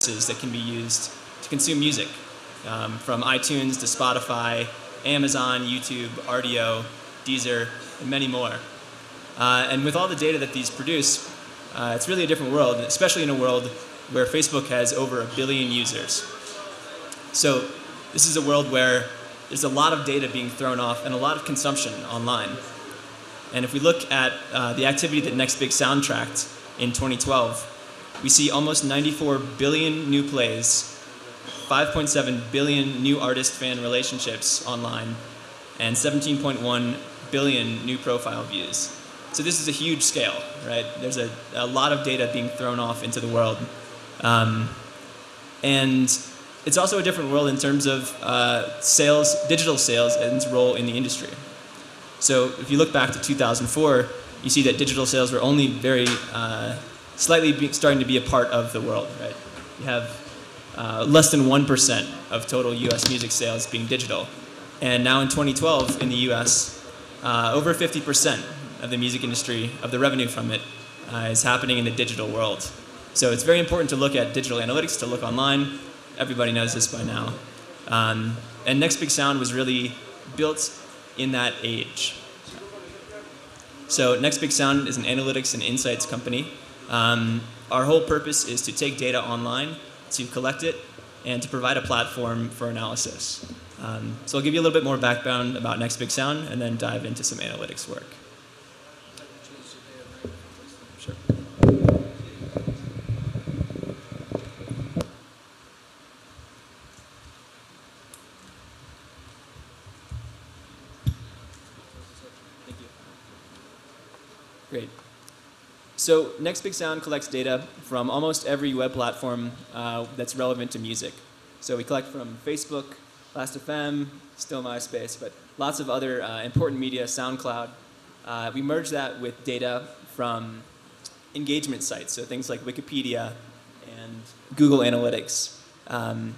that can be used to consume music, um, from iTunes to Spotify, Amazon, YouTube, Rdio, Deezer, and many more. Uh, and with all the data that these produce, uh, it's really a different world, especially in a world where Facebook has over a billion users. So this is a world where there's a lot of data being thrown off and a lot of consumption online. And if we look at uh, the activity that Next Big Sound tracked in 2012, we see almost 94 billion new plays, 5.7 billion new artist fan relationships online, and 17.1 billion new profile views. So this is a huge scale, right? There's a, a lot of data being thrown off into the world. Um, and it's also a different world in terms of uh, sales, digital sales, and its role in the industry. So if you look back to 2004, you see that digital sales were only very uh, slightly be, starting to be a part of the world, right? You have uh, less than 1% of total US music sales being digital. And now in 2012 in the US, uh, over 50% of the music industry, of the revenue from it, uh, is happening in the digital world. So it's very important to look at digital analytics, to look online. Everybody knows this by now. Um, and Next Big Sound was really built in that age. So Next Big Sound is an analytics and insights company um, our whole purpose is to take data online, to collect it, and to provide a platform for analysis. Um, so I'll give you a little bit more background about Next Big Sound and then dive into some analytics work. So Next Big Sound collects data from almost every web platform uh, that's relevant to music. So we collect from Facebook, Last.fm, still MySpace, but lots of other uh, important media, SoundCloud. Uh, we merge that with data from engagement sites, so things like Wikipedia and Google Analytics. Um,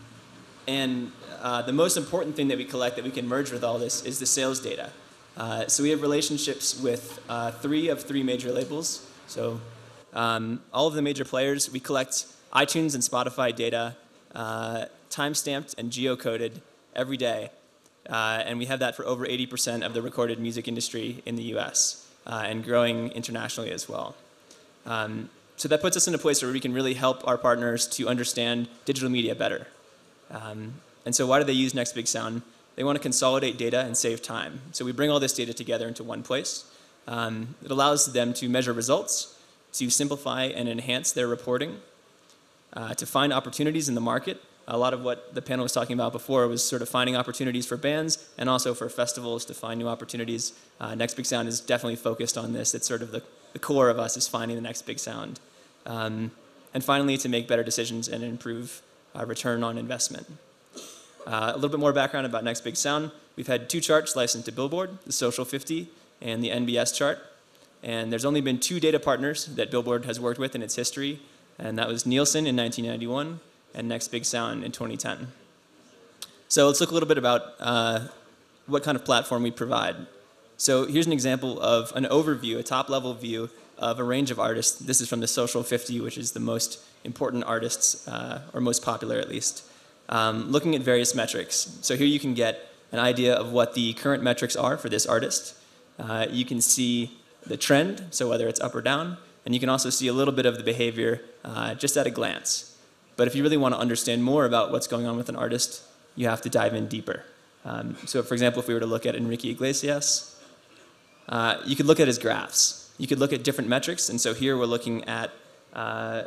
and uh, the most important thing that we collect that we can merge with all this is the sales data. Uh, so we have relationships with uh, three of three major labels. So um, all of the major players, we collect iTunes and Spotify data, uh, time-stamped and geocoded every day. Uh, and we have that for over 80% of the recorded music industry in the US uh, and growing internationally as well. Um, so that puts us in a place where we can really help our partners to understand digital media better. Um, and so why do they use Next Big Sound? They want to consolidate data and save time. So we bring all this data together into one place. Um, it allows them to measure results, to simplify and enhance their reporting, uh, to find opportunities in the market. A lot of what the panel was talking about before was sort of finding opportunities for bands and also for festivals to find new opportunities. Uh, next Big Sound is definitely focused on this. It's sort of the, the core of us is finding the next big sound. Um, and finally, to make better decisions and improve uh, return on investment. Uh, a little bit more background about Next Big Sound. We've had two charts licensed to Billboard, the Social 50 and the NBS chart. And there's only been two data partners that Billboard has worked with in its history, and that was Nielsen in 1991 and Next Big Sound in 2010. So let's look a little bit about uh, what kind of platform we provide. So here's an example of an overview, a top-level view of a range of artists. This is from the Social 50, which is the most important artists, uh, or most popular at least, um, looking at various metrics. So here you can get an idea of what the current metrics are for this artist. Uh, you can see the trend, so whether it's up or down, and you can also see a little bit of the behavior uh, just at a glance. But if you really want to understand more about what's going on with an artist, you have to dive in deeper. Um, so for example, if we were to look at Enrique Iglesias, uh, you could look at his graphs. You could look at different metrics, and so here we're looking at uh,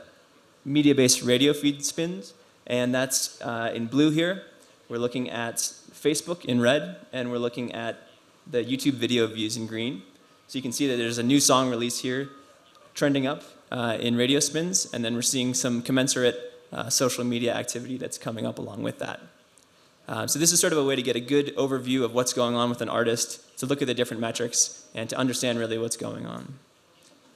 Mediabase radio feed spins, and that's uh, in blue here. We're looking at Facebook in red, and we're looking at the YouTube video views in green. So you can see that there's a new song release here trending up uh, in radio spins, and then we're seeing some commensurate uh, social media activity that's coming up along with that. Uh, so this is sort of a way to get a good overview of what's going on with an artist, to look at the different metrics, and to understand really what's going on.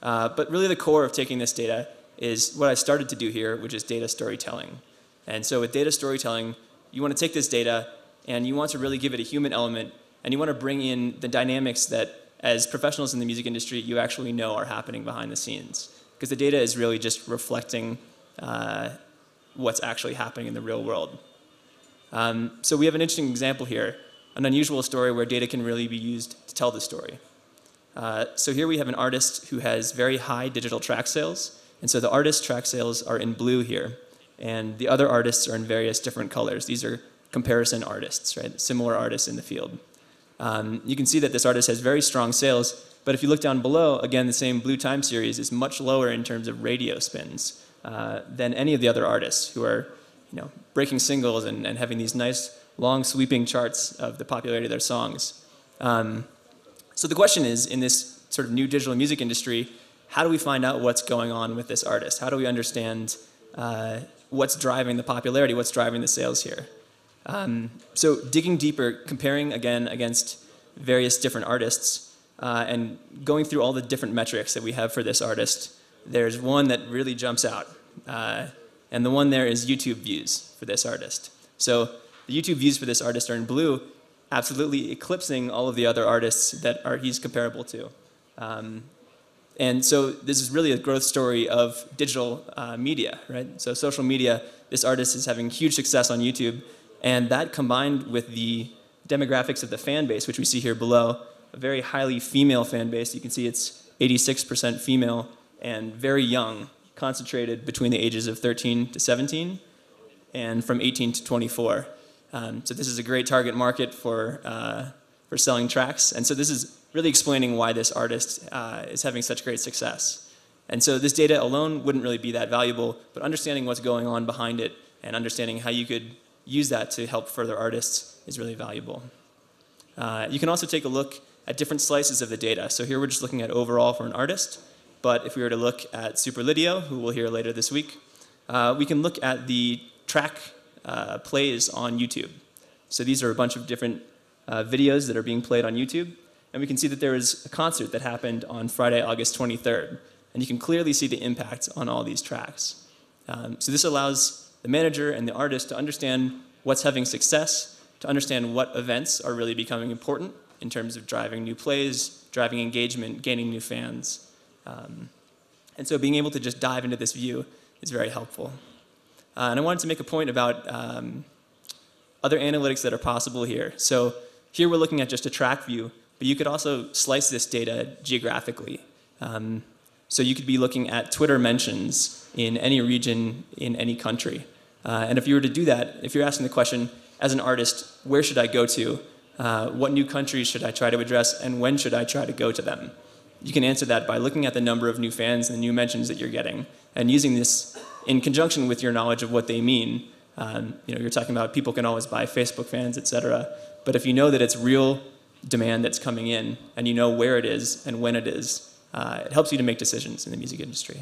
Uh, but really the core of taking this data is what I started to do here, which is data storytelling. And so with data storytelling, you want to take this data and you want to really give it a human element and you want to bring in the dynamics that as professionals in the music industry you actually know are happening behind the scenes because the data is really just reflecting uh, what's actually happening in the real world. Um, so we have an interesting example here, an unusual story where data can really be used to tell the story. Uh, so here we have an artist who has very high digital track sales, and so the artist track sales are in blue here, and the other artists are in various different colors. These are comparison artists, right? Similar artists in the field. Um, you can see that this artist has very strong sales, but if you look down below, again, the same blue time series is much lower in terms of radio spins uh, than any of the other artists who are you know, breaking singles and, and having these nice long sweeping charts of the popularity of their songs. Um, so the question is, in this sort of new digital music industry, how do we find out what's going on with this artist? How do we understand uh, what's driving the popularity, what's driving the sales here? Um, so digging deeper, comparing again against various different artists, uh, and going through all the different metrics that we have for this artist, there's one that really jumps out. Uh, and the one there is YouTube views for this artist. So the YouTube views for this artist are in blue, absolutely eclipsing all of the other artists that are he's comparable to. Um, and so this is really a growth story of digital uh, media, right? So social media, this artist is having huge success on YouTube, and that combined with the demographics of the fan base, which we see here below, a very highly female fan base. You can see it's 86% female and very young, concentrated between the ages of 13 to 17 and from 18 to 24. Um, so this is a great target market for, uh, for selling tracks. And so this is really explaining why this artist uh, is having such great success. And so this data alone wouldn't really be that valuable, but understanding what's going on behind it and understanding how you could use that to help further artists is really valuable. Uh, you can also take a look at different slices of the data. So here we're just looking at overall for an artist, but if we were to look at Super Superlitio, who we'll hear later this week, uh, we can look at the track uh, plays on YouTube. So these are a bunch of different uh, videos that are being played on YouTube, and we can see that there was a concert that happened on Friday, August 23rd, and you can clearly see the impact on all these tracks. Um, so this allows the manager and the artist to understand what's having success, to understand what events are really becoming important in terms of driving new plays, driving engagement, gaining new fans. Um, and so being able to just dive into this view is very helpful. Uh, and I wanted to make a point about um, other analytics that are possible here. So here we're looking at just a track view, but you could also slice this data geographically. Um, so you could be looking at Twitter mentions in any region in any country. Uh, and if you were to do that, if you're asking the question, as an artist, where should I go to? Uh, what new countries should I try to address? And when should I try to go to them? You can answer that by looking at the number of new fans and the new mentions that you're getting and using this in conjunction with your knowledge of what they mean. Um, you know, you're talking about people can always buy Facebook fans, et cetera. But if you know that it's real demand that's coming in and you know where it is and when it is, uh, it helps you to make decisions in the music industry.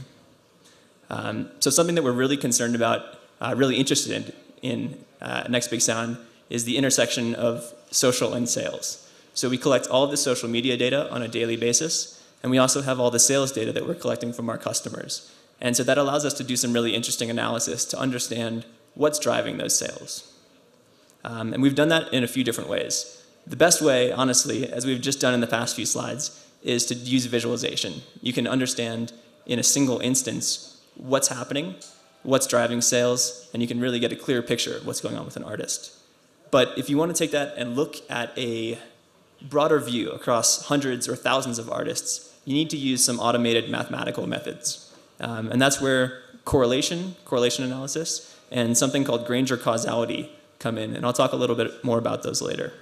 Um, so something that we're really concerned about, uh, really interested in, in uh, Next Big Sound is the intersection of social and sales. So we collect all of the social media data on a daily basis, and we also have all the sales data that we're collecting from our customers. And so that allows us to do some really interesting analysis to understand what's driving those sales. Um, and we've done that in a few different ways. The best way, honestly, as we've just done in the past few slides, is to use visualization. You can understand in a single instance what's happening, what's driving sales, and you can really get a clear picture of what's going on with an artist. But if you want to take that and look at a broader view across hundreds or thousands of artists, you need to use some automated mathematical methods. Um, and that's where correlation, correlation analysis, and something called Granger causality come in. And I'll talk a little bit more about those later.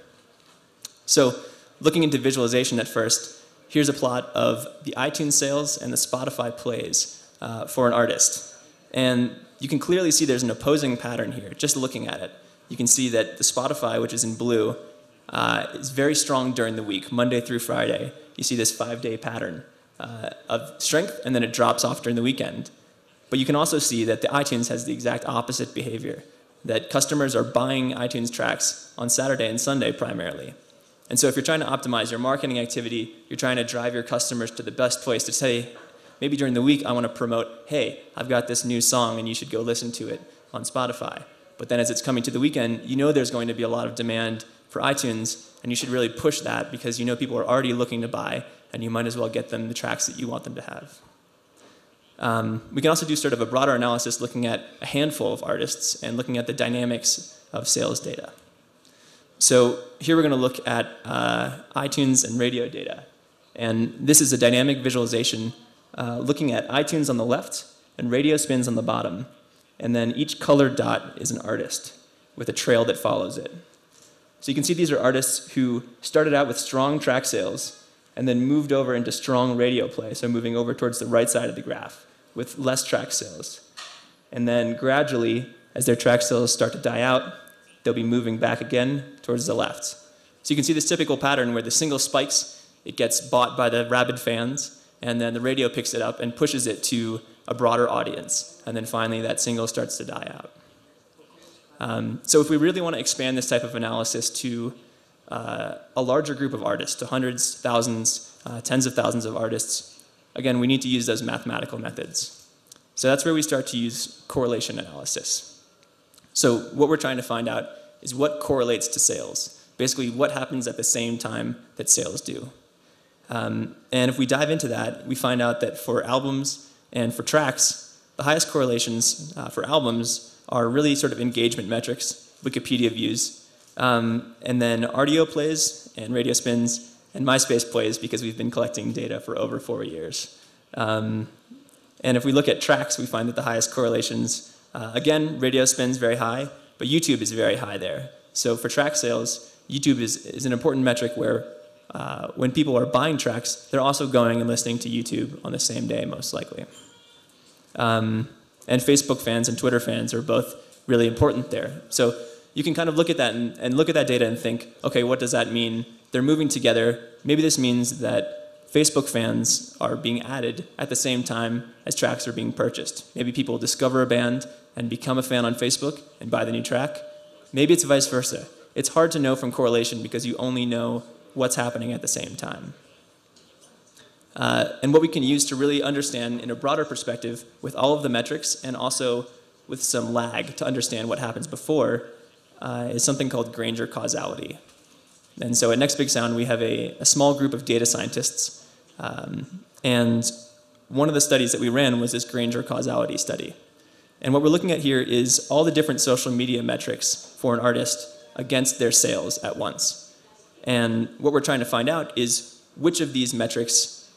So looking into visualization at first, here's a plot of the iTunes sales and the Spotify plays uh, for an artist. And you can clearly see there's an opposing pattern here, just looking at it. You can see that the Spotify, which is in blue, uh, is very strong during the week, Monday through Friday. You see this five-day pattern uh, of strength, and then it drops off during the weekend. But you can also see that the iTunes has the exact opposite behavior, that customers are buying iTunes tracks on Saturday and Sunday primarily. And so if you're trying to optimize your marketing activity, you're trying to drive your customers to the best place to say, maybe during the week I want to promote, hey, I've got this new song and you should go listen to it on Spotify. But then as it's coming to the weekend, you know there's going to be a lot of demand for iTunes, and you should really push that because you know people are already looking to buy, and you might as well get them the tracks that you want them to have. Um, we can also do sort of a broader analysis looking at a handful of artists and looking at the dynamics of sales data. So here we're going to look at uh, iTunes and radio data. And this is a dynamic visualization uh, looking at iTunes on the left and radio spins on the bottom. And then each colored dot is an artist with a trail that follows it. So you can see these are artists who started out with strong track sales and then moved over into strong radio play, so moving over towards the right side of the graph with less track sales. And then gradually, as their track sales start to die out, they'll be moving back again towards the left. So you can see this typical pattern where the single spikes, it gets bought by the rabid fans, and then the radio picks it up and pushes it to a broader audience. And then finally, that single starts to die out. Um, so if we really want to expand this type of analysis to uh, a larger group of artists, to hundreds, thousands, uh, tens of thousands of artists, again, we need to use those mathematical methods. So that's where we start to use correlation analysis. So what we're trying to find out is what correlates to sales. Basically, what happens at the same time that sales do. Um, and if we dive into that, we find out that for albums and for tracks, the highest correlations uh, for albums are really sort of engagement metrics, Wikipedia views, um, and then Rdio plays and radio spins and MySpace plays because we've been collecting data for over four years. Um, and if we look at tracks, we find that the highest correlations, uh, again, radio spins very high, but YouTube is very high there. So for track sales, YouTube is, is an important metric where uh, when people are buying tracks, they're also going and listening to YouTube on the same day, most likely. Um, and Facebook fans and Twitter fans are both really important there. So you can kind of look at that and, and look at that data and think, okay, what does that mean? They're moving together. Maybe this means that Facebook fans are being added at the same time as tracks are being purchased. Maybe people discover a band and become a fan on Facebook and buy the new track. Maybe it's vice versa. It's hard to know from correlation because you only know what's happening at the same time uh, and what we can use to really understand in a broader perspective with all of the metrics and also with some lag to understand what happens before uh, is something called Granger causality. And so at Next Big Sound, we have a, a small group of data scientists. Um, and one of the studies that we ran was this Granger causality study. And what we're looking at here is all the different social media metrics for an artist against their sales at once. And what we're trying to find out is which of these metrics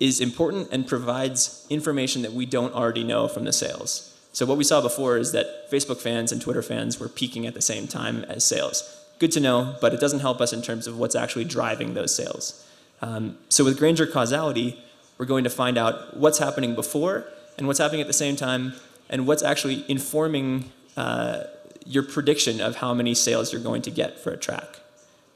is important and provides information that we don't already know from the sales. So what we saw before is that Facebook fans and Twitter fans were peaking at the same time as sales. Good to know, but it doesn't help us in terms of what's actually driving those sales. Um, so with Granger causality, we're going to find out what's happening before and what's happening at the same time and what's actually informing uh, your prediction of how many sales you're going to get for a track.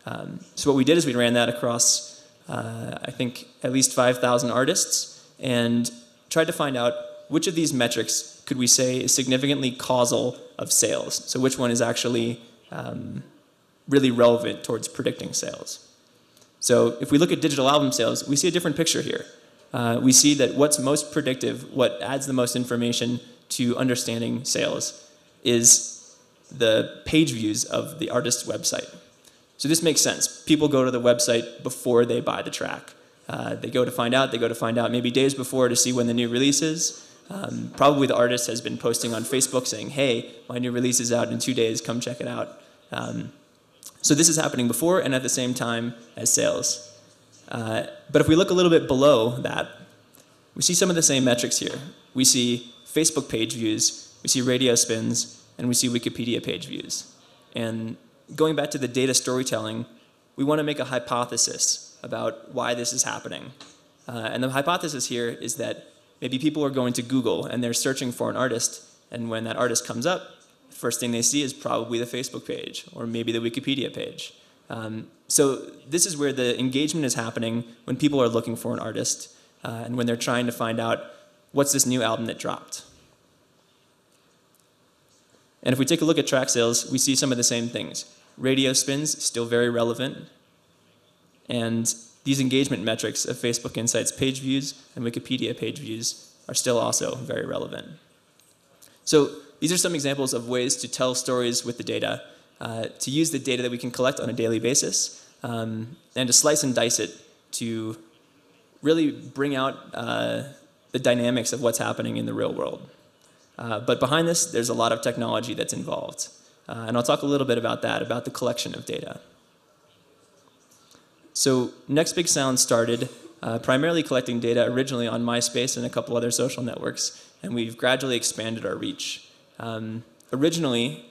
Um, so what we did is we ran that across uh, I think, at least 5,000 artists and tried to find out which of these metrics could we say is significantly causal of sales. So which one is actually um, really relevant towards predicting sales. So if we look at digital album sales, we see a different picture here. Uh, we see that what's most predictive, what adds the most information to understanding sales, is the page views of the artist's website. So this makes sense. People go to the website before they buy the track. Uh, they go to find out, they go to find out maybe days before to see when the new release is. Um, probably the artist has been posting on Facebook saying, hey, my new release is out in two days, come check it out. Um, so this is happening before and at the same time as sales. Uh, but if we look a little bit below that, we see some of the same metrics here. We see Facebook page views, we see radio spins, and we see Wikipedia page views. And going back to the data storytelling, we want to make a hypothesis about why this is happening. Uh, and the hypothesis here is that maybe people are going to Google and they're searching for an artist, and when that artist comes up, the first thing they see is probably the Facebook page or maybe the Wikipedia page. Um, so this is where the engagement is happening when people are looking for an artist uh, and when they're trying to find out what's this new album that dropped. And if we take a look at track sales, we see some of the same things radio spins, still very relevant. And these engagement metrics of Facebook Insights page views and Wikipedia page views are still also very relevant. So these are some examples of ways to tell stories with the data, uh, to use the data that we can collect on a daily basis, um, and to slice and dice it to really bring out uh, the dynamics of what's happening in the real world. Uh, but behind this, there's a lot of technology that's involved. Uh, and I'll talk a little bit about that, about the collection of data. So Next Big Sound started uh, primarily collecting data originally on MySpace and a couple other social networks, and we've gradually expanded our reach. Um, originally,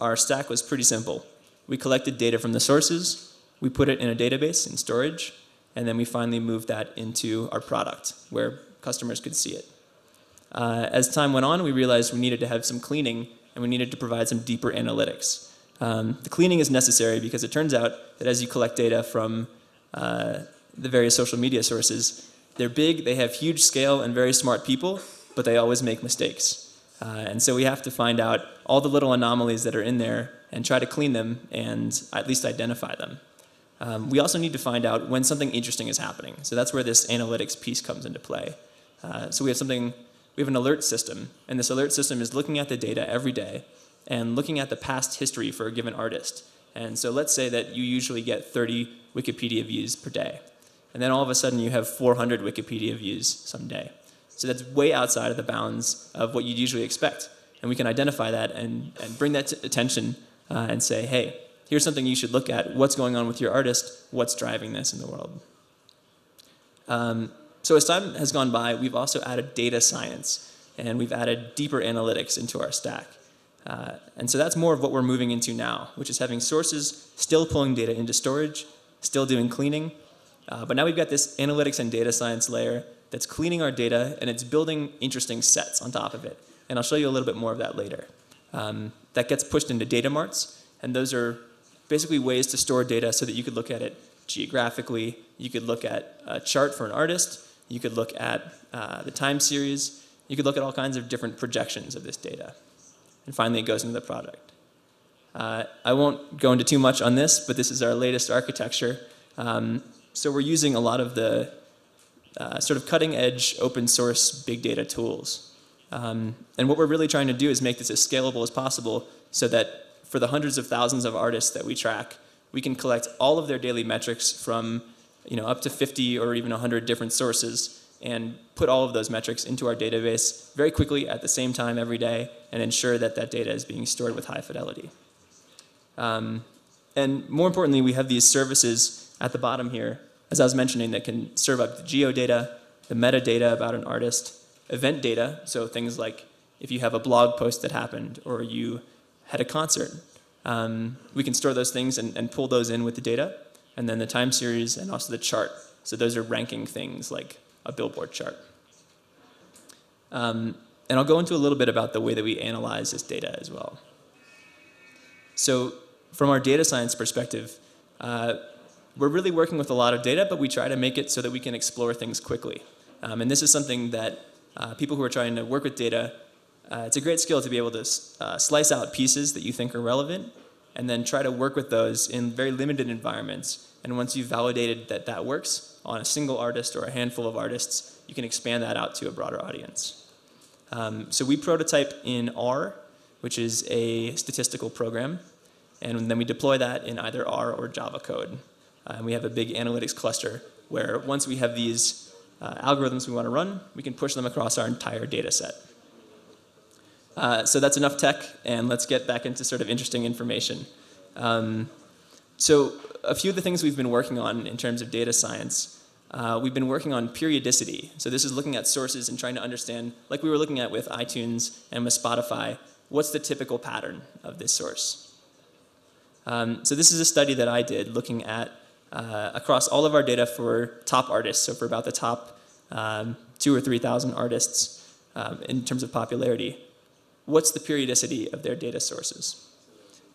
our stack was pretty simple. We collected data from the sources, we put it in a database in storage, and then we finally moved that into our product where customers could see it. Uh, as time went on, we realized we needed to have some cleaning and we needed to provide some deeper analytics. Um, the cleaning is necessary because it turns out that as you collect data from uh, the various social media sources, they're big, they have huge scale and very smart people, but they always make mistakes. Uh, and so we have to find out all the little anomalies that are in there and try to clean them and at least identify them. Um, we also need to find out when something interesting is happening. So that's where this analytics piece comes into play. Uh, so we have something, we have an alert system, and this alert system is looking at the data every day and looking at the past history for a given artist. And so let's say that you usually get 30 Wikipedia views per day. And then all of a sudden you have 400 Wikipedia views someday. So that's way outside of the bounds of what you'd usually expect. And we can identify that and, and bring that to attention uh, and say, hey, here's something you should look at. What's going on with your artist? What's driving this in the world? Um, so as time has gone by, we've also added data science and we've added deeper analytics into our stack. Uh, and so that's more of what we're moving into now, which is having sources still pulling data into storage, still doing cleaning. Uh, but now we've got this analytics and data science layer that's cleaning our data and it's building interesting sets on top of it. And I'll show you a little bit more of that later. Um, that gets pushed into data marts, and those are basically ways to store data so that you could look at it geographically, you could look at a chart for an artist, you could look at uh, the time series, you could look at all kinds of different projections of this data. And finally, it goes into the project. Uh, I won't go into too much on this, but this is our latest architecture. Um, so we're using a lot of the uh, sort of cutting edge open source big data tools. Um, and what we're really trying to do is make this as scalable as possible so that for the hundreds of thousands of artists that we track, we can collect all of their daily metrics from you know, up to 50 or even 100 different sources and put all of those metrics into our database very quickly at the same time every day and ensure that that data is being stored with high fidelity. Um, and more importantly, we have these services at the bottom here as I was mentioning, that can serve up the geodata, the metadata about an artist, event data, so things like if you have a blog post that happened or you had a concert, um, we can store those things and, and pull those in with the data, and then the time series and also the chart. So those are ranking things like a billboard chart. Um, and I'll go into a little bit about the way that we analyze this data as well. So from our data science perspective, uh, we're really working with a lot of data, but we try to make it so that we can explore things quickly. Um, and this is something that uh, people who are trying to work with data, uh, it's a great skill to be able to uh, slice out pieces that you think are relevant and then try to work with those in very limited environments. And once you've validated that that works on a single artist or a handful of artists, you can expand that out to a broader audience. Um, so we prototype in R, which is a statistical program, and then we deploy that in either R or Java code. Uh, and we have a big analytics cluster where once we have these uh, algorithms we want to run, we can push them across our entire data set. Uh, so that's enough tech, and let's get back into sort of interesting information. Um, so a few of the things we've been working on in terms of data science, uh, we've been working on periodicity. So this is looking at sources and trying to understand, like we were looking at with iTunes and with Spotify, what's the typical pattern of this source? Um, so this is a study that I did looking at uh, across all of our data for top artists, so for about the top um, two or 3,000 artists um, in terms of popularity, what's the periodicity of their data sources?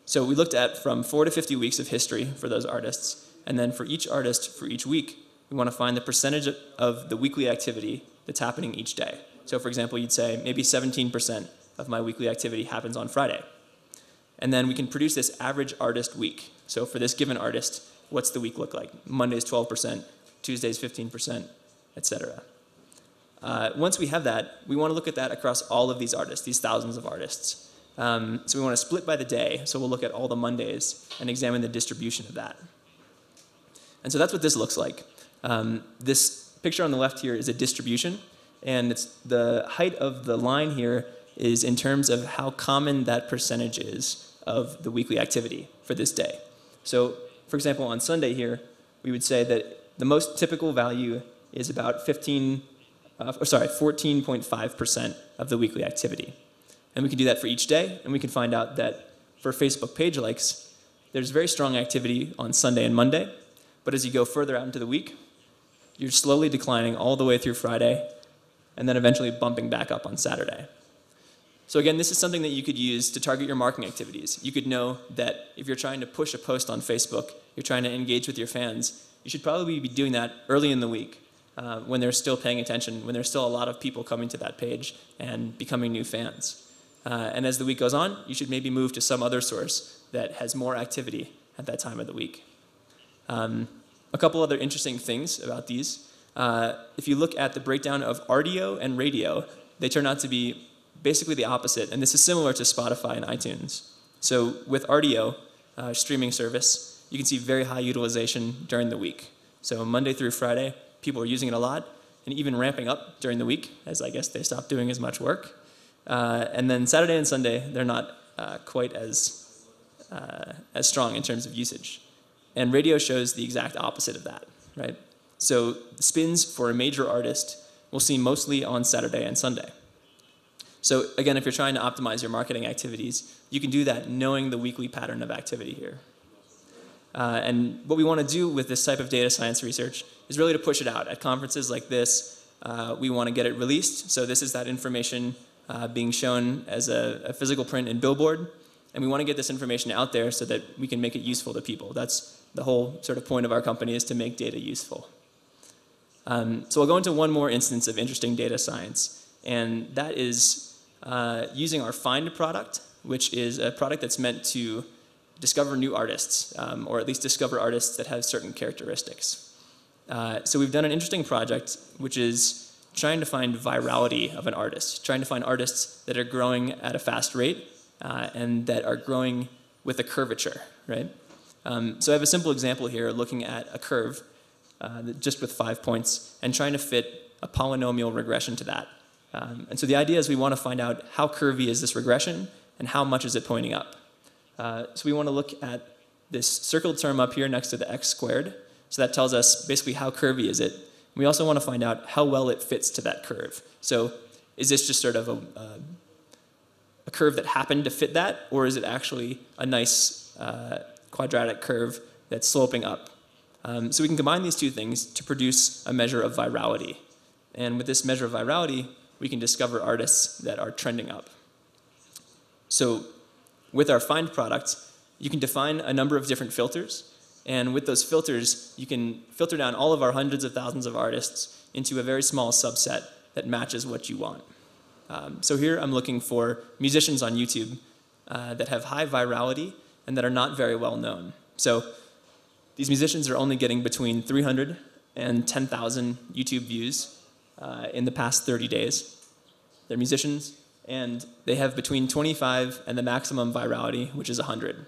So we looked at from 4 to 50 weeks of history for those artists, and then for each artist, for each week, we want to find the percentage of the weekly activity that's happening each day. So for example, you'd say maybe 17% of my weekly activity happens on Friday. And then we can produce this average artist week. So for this given artist, what's the week look like? Monday's 12%, Tuesday's 15%, etc. Uh, once we have that, we want to look at that across all of these artists, these thousands of artists. Um, so we want to split by the day. So we'll look at all the Mondays and examine the distribution of that. And so that's what this looks like. Um, this picture on the left here is a distribution. and it's the height of the line here is in terms of how common that percentage is of the weekly activity for this day. So, for example, on Sunday here, we would say that the most typical value is about 15, uh, or sorry, 14.5% of the weekly activity. And we can do that for each day, and we can find out that for Facebook page likes, there's very strong activity on Sunday and Monday, but as you go further out into the week, you're slowly declining all the way through Friday, and then eventually bumping back up on Saturday. So again, this is something that you could use to target your marketing activities. You could know that if you're trying to push a post on Facebook, you're trying to engage with your fans, you should probably be doing that early in the week uh, when they're still paying attention, when there's still a lot of people coming to that page and becoming new fans. Uh, and as the week goes on, you should maybe move to some other source that has more activity at that time of the week. Um, a couple other interesting things about these. Uh, if you look at the breakdown of Rdio and radio, they turn out to be basically the opposite, and this is similar to Spotify and iTunes. So with Rdio, uh, streaming service, you can see very high utilization during the week. So Monday through Friday, people are using it a lot, and even ramping up during the week, as I guess they stop doing as much work. Uh, and then Saturday and Sunday, they're not uh, quite as, uh, as strong in terms of usage. And radio shows the exact opposite of that, right? So spins for a major artist we'll see mostly on Saturday and Sunday. So again, if you're trying to optimize your marketing activities, you can do that knowing the weekly pattern of activity here. Uh, and what we want to do with this type of data science research is really to push it out. At conferences like this, uh, we want to get it released. So this is that information uh, being shown as a, a, physical print in Billboard. And we want to get this information out there so that we can make it useful to people. That's the whole sort of point of our company is to make data useful. Um, so I'll go into one more instance of interesting data science. And that is uh, using our Find product, which is a product that's meant to discover new artists, um, or at least discover artists that have certain characteristics. Uh, so we've done an interesting project, which is trying to find virality of an artist, trying to find artists that are growing at a fast rate uh, and that are growing with a curvature, right? Um, so I have a simple example here looking at a curve uh, just with five points and trying to fit a polynomial regression to that. Um, and so the idea is we want to find out how curvy is this regression and how much is it pointing up. Uh, so we want to look at this circled term up here next to the x squared. So that tells us basically how curvy is it. We also want to find out how well it fits to that curve. So is this just sort of a, a curve that happened to fit that, or is it actually a nice uh, quadratic curve that's sloping up? Um, so we can combine these two things to produce a measure of virality. And with this measure of virality, we can discover artists that are trending up. So with our find product, you can define a number of different filters. And with those filters, you can filter down all of our hundreds of thousands of artists into a very small subset that matches what you want. Um, so here I'm looking for musicians on YouTube uh, that have high virality and that are not very well known. So these musicians are only getting between 300 and 10,000 YouTube views uh, in the past 30 days. They're musicians, and they have between 25 and the maximum virality, which is 100.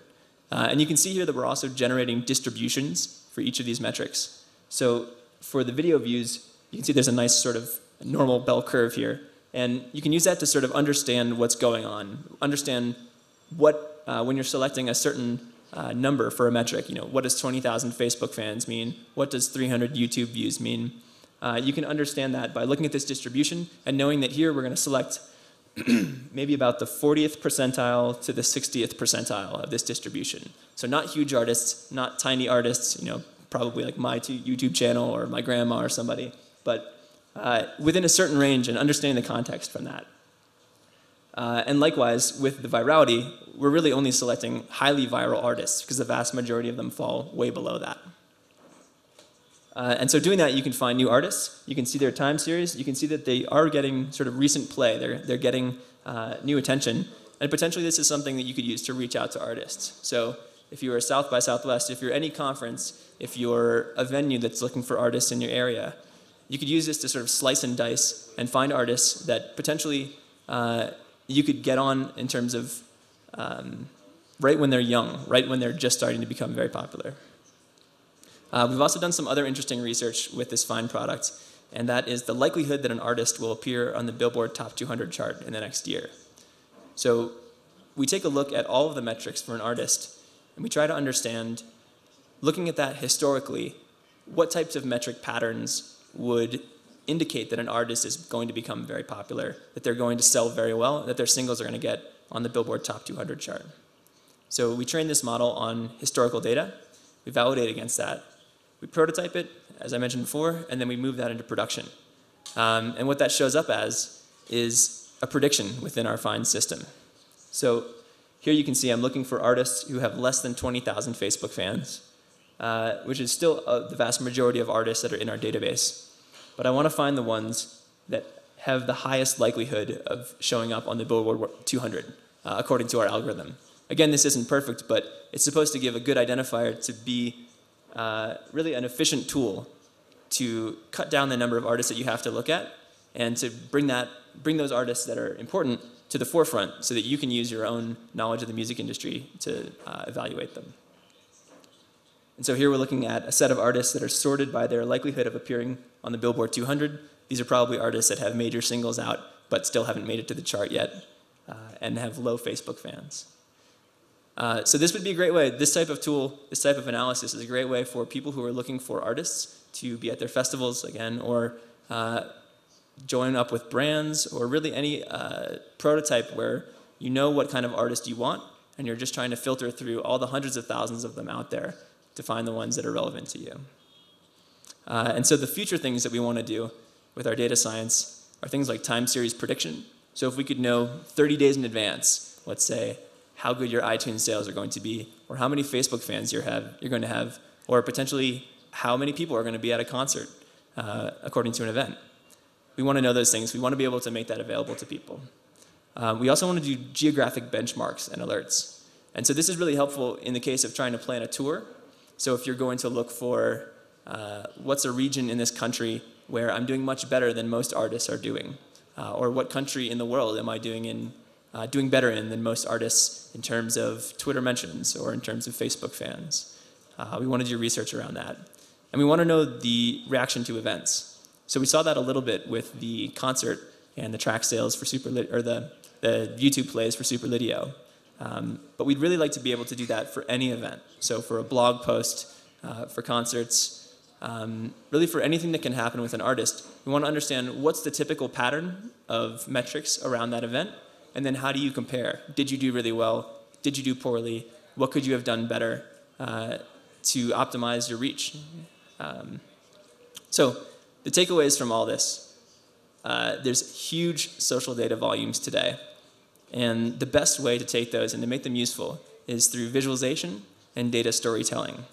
Uh, and you can see here that we're also generating distributions for each of these metrics. So for the video views, you can see there's a nice sort of normal bell curve here. And you can use that to sort of understand what's going on, understand what, uh, when you're selecting a certain uh, number for a metric, you know, what does 20,000 Facebook fans mean? What does 300 YouTube views mean? Uh, you can understand that by looking at this distribution and knowing that here we're going to select maybe about the 40th percentile to the 60th percentile of this distribution. So not huge artists, not tiny artists, you know, probably like my YouTube channel or my grandma or somebody, but uh, within a certain range and understanding the context from that. Uh, and likewise, with the virality, we're really only selecting highly viral artists because the vast majority of them fall way below that. Uh, and so doing that, you can find new artists. You can see their time series. You can see that they are getting sort of recent play. They're, they're getting uh, new attention. And potentially this is something that you could use to reach out to artists. So if you're South by Southwest, if you're any conference, if you're a venue that's looking for artists in your area, you could use this to sort of slice and dice and find artists that potentially uh, you could get on in terms of um, right when they're young, right when they're just starting to become very popular. Uh, we've also done some other interesting research with this Find product. and that is the likelihood that an artist will appear on the Billboard Top 200 chart in the next year. So we take a look at all of the metrics for an artist, and we try to understand, looking at that historically, what types of metric patterns would indicate that an artist is going to become very popular, that they're going to sell very well, that their singles are going to get on the Billboard Top 200 chart. So we train this model on historical data, we validate against that, we prototype it, as I mentioned before, and then we move that into production. Um, and what that shows up as is a prediction within our find system. So here you can see I'm looking for artists who have less than 20,000 Facebook fans, uh, which is still uh, the vast majority of artists that are in our database. But I want to find the ones that have the highest likelihood of showing up on the Billboard 200, uh, according to our algorithm. Again, this isn't perfect, but it's supposed to give a good identifier to be uh, really an efficient tool to cut down the number of artists that you have to look at and to bring that bring those artists that are important to the forefront so that you can use your own knowledge of the music industry to uh, evaluate them. And so here we're looking at a set of artists that are sorted by their likelihood of appearing on the Billboard 200. These are probably artists that have major singles out but still haven't made it to the chart yet uh, and have low Facebook fans. Uh, so this would be a great way, this type of tool, this type of analysis is a great way for people who are looking for artists to be at their festivals again or uh, join up with brands or really any uh, prototype where you know what kind of artist you want and you're just trying to filter through all the hundreds of thousands of them out there to find the ones that are relevant to you. Uh, and so the future things that we want to do with our data science are things like time series prediction. So if we could know 30 days in advance, let's say, how good your iTunes sales are going to be, or how many Facebook fans you're, have, you're going to have, or potentially how many people are going to be at a concert uh, according to an event. We want to know those things. We want to be able to make that available to people. Um, we also want to do geographic benchmarks and alerts. And so this is really helpful in the case of trying to plan a tour. So if you're going to look for uh, what's a region in this country where I'm doing much better than most artists are doing, uh, or what country in the world am I doing in uh, doing better in than most artists in terms of Twitter mentions or in terms of Facebook fans. Uh, we want to do research around that. And we want to know the reaction to events. So we saw that a little bit with the concert and the track sales for Super or the, the YouTube plays for Superlitio. Um, but we'd really like to be able to do that for any event. So for a blog post, uh, for concerts, um, really for anything that can happen with an artist, we want to understand what's the typical pattern of metrics around that event and then how do you compare? Did you do really well? Did you do poorly? What could you have done better uh, to optimize your reach? Um, so the takeaways from all this, uh, there's huge social data volumes today. And the best way to take those and to make them useful is through visualization and data storytelling.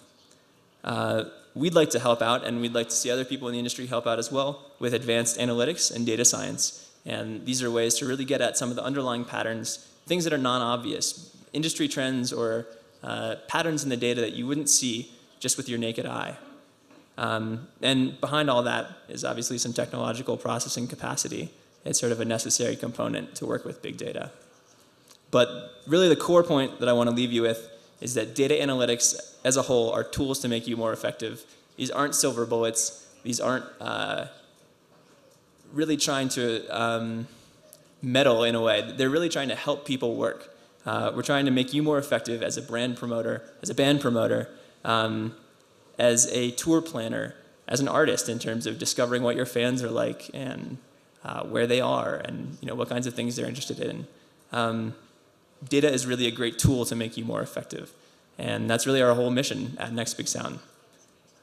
Uh, we'd like to help out, and we'd like to see other people in the industry help out as well with advanced analytics and data science and these are ways to really get at some of the underlying patterns, things that are non-obvious, industry trends or uh, patterns in the data that you wouldn't see just with your naked eye. Um, and behind all that is obviously some technological processing capacity. It's sort of a necessary component to work with big data. But really the core point that I want to leave you with is that data analytics as a whole are tools to make you more effective. These aren't silver bullets. These aren't uh, really trying to um, meddle in a way. They're really trying to help people work. Uh, we're trying to make you more effective as a brand promoter, as a band promoter, um, as a tour planner, as an artist in terms of discovering what your fans are like and uh, where they are and you know what kinds of things they're interested in. Um, data is really a great tool to make you more effective. And that's really our whole mission at Next Big Sound.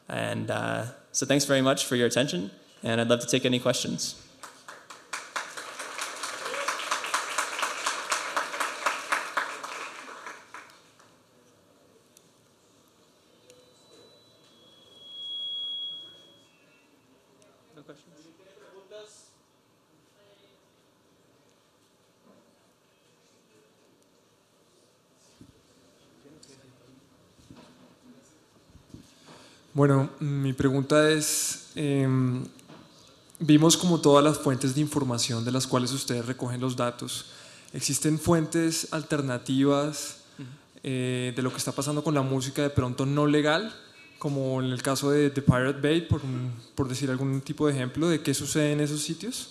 And uh, so thanks very much for your attention and I'd love to take any questions. No questions? Bueno, mi pregunta es, eh, Vimos como todas las fuentes de información de las cuales ustedes recogen los datos. ¿Existen fuentes alternativas eh, de lo que está pasando con la música de pronto no legal, como en el caso de The Pirate Bay, por, un- por decir algún tipo de ejemplo de qué sucede en esos sitios?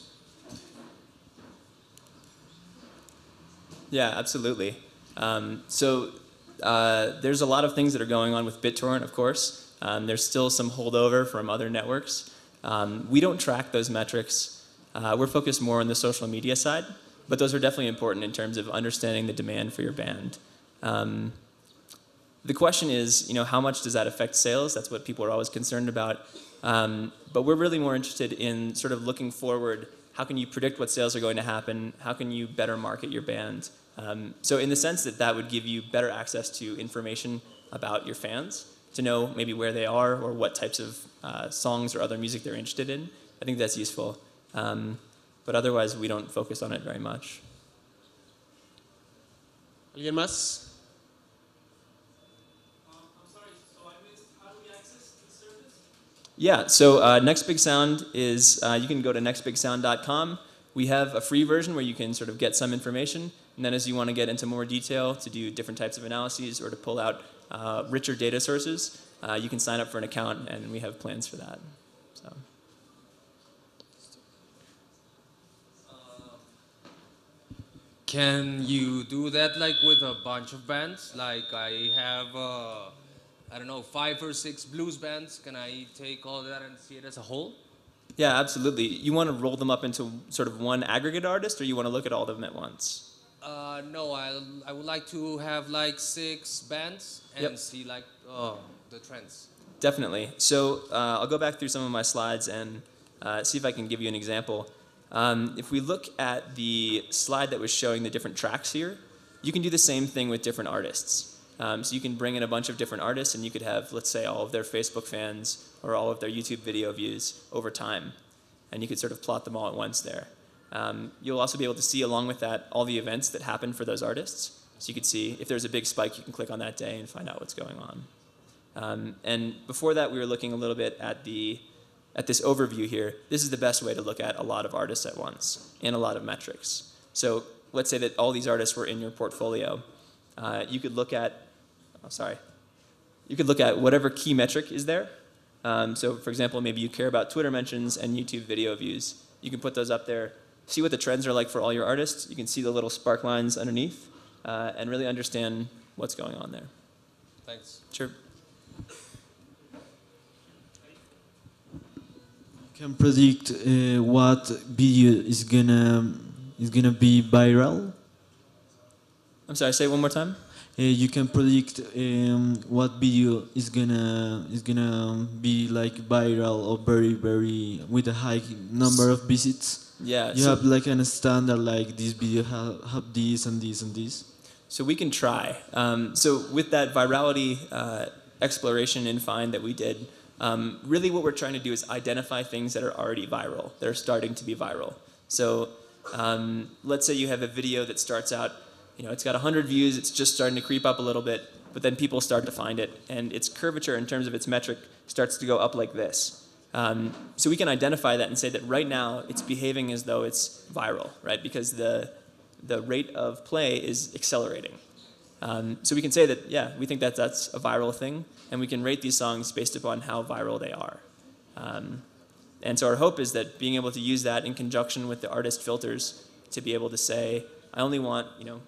Yeah, absolutely. Um, so uh, there's a lot of things that are going on with BitTorrent, of course. Um, there's still some holdover from other networks. Um, we don't track those metrics. Uh, we're focused more on the social media side, but those are definitely important in terms of understanding the demand for your band. Um, the question is, you know, how much does that affect sales? That's what people are always concerned about. Um, but we're really more interested in sort of looking forward. How can you predict what sales are going to happen? How can you better market your band? Um, so, in the sense that that would give you better access to information about your fans, to know maybe where they are or what types of uh, songs or other music they're interested in, I think that's useful. Um, but otherwise, we don't focus on it very much. ¿Alguien más? Yeah, so uh, Next Big Sound is uh, you can go to nextbigsound.com. We have a free version where you can sort of get some information, and then as you want to get into more detail to do different types of analyses or to pull out uh, richer data sources, uh, you can sign up for an account, and we have plans for that. So. Can you do that like with a bunch of bands? Like I have, uh, I don't know, five or six blues bands. Can I take all that and see it as a whole? Yeah, absolutely. You want to roll them up into sort of one aggregate artist, or you want to look at all of them at once? Uh, no, I I would like to have like six bands and Yep. see like uh, the trends. Definitely. So uh, I'll go back through some of my slides and uh, see if I can give you an example. Um, if we look at the slide that was showing the different tracks here, you can do the same thing with different artists. Um, so you can bring in a bunch of different artists, and you could have, let's say, all of their Facebook fans or all of their YouTube video views over time, and you could sort of plot them all at once there. Um, you'll also be able to see, along with that, all the events that happen for those artists. So you can see if there's a big spike, you can click on that day and find out what's going on. Um, and before that, we were looking a little bit at the at this overview here. This is the best way to look at a lot of artists at once and a lot of metrics. So let's say that all these artists were in your portfolio. Uh, you could look at, oh, sorry, you could look at whatever key metric is there. Um, so for example, maybe you care about Twitter mentions and YouTube video views. You can put those up there, see what the trends are like for all your artists. You can see the little spark lines underneath uh, and really understand what's going on there. Thanks. Sure. can predict uh, what video is gonna is gonna be viral. I'm sorry, say it one more time. Uh, you can predict um, what video is gonna is gonna be like viral or very very with a high number of visits. Yeah. You so- have like a standard like this video have, have this and this and this. So we can try. Um, so with that virality uh, exploration in Find that we did, um, really what we're trying to do is identify things that are already viral, that are starting to be viral. So um, let's say you have a video that starts out, you know, it's got 100 views, it's just starting to creep up a little bit, but then people start to find it, and its curvature in terms of its metric starts to go up like this. Um, so we can identify that and say that right now it's behaving as though it's viral, right? Because the the rate of play is accelerating. Um, so we can say that, yeah, we think that that's a viral thing, and we can rate these songs based upon how viral they are. Um, and so our hope is that being able to use that in conjunction with the artist filters to be able to say, I only want, you know,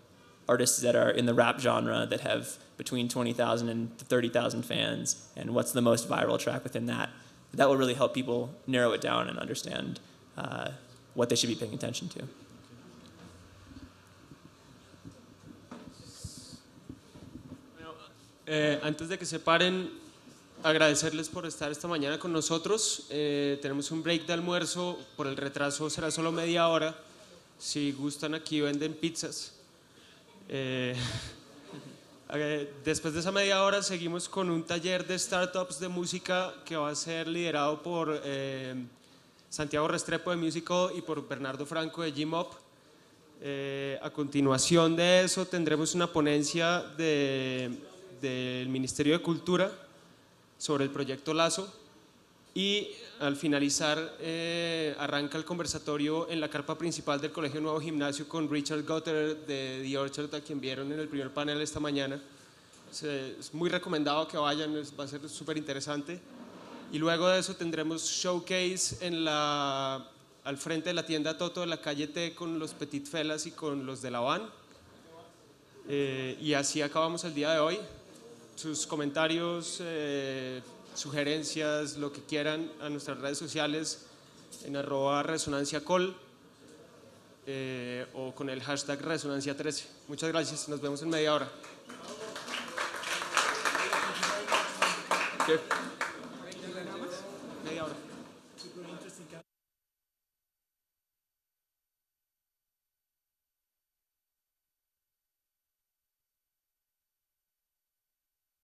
artists that are in the rap genre that have between 20,000 and 30,000 fans, and what's the most viral track within that. That will really help people narrow it down and understand uh, what they should be paying attention to. Eh, antes de que se paren, agradecerles por estar esta mañana con nosotros. Eh, tenemos un break de almuerzo, por el retraso será solo media hora. Si gustan, aquí venden pizzas. Eh, después de esa media hora seguimos con un taller de startups de música que va a ser liderado por eh, Santiago Restrepo de Musical y por Bernardo Franco de Gmop. Eh, a continuación de eso tendremos una ponencia de- del Ministerio de Cultura sobre el proyecto Lazo y al finalizar eh, arranca el conversatorio en la carpa principal del Colegio Nuevo Gimnasio con Richard Gutter de The Orchard, a quien vieron en el primer panel esta mañana, es muy recomendado que vayan, va a ser súper interesante. Y luego de eso tendremos showcase en la, al frente de la tienda Toto de la calle T con los Petit Felas y con los de la Van. Eh, y así acabamos el día de hoy. Sus comentarios, eh, sugerencias, lo que quieran a nuestras redes sociales en arroba resonancia col eh, o con el hashtag resonancia 13. Muchas gracias, nos vemos en media hora.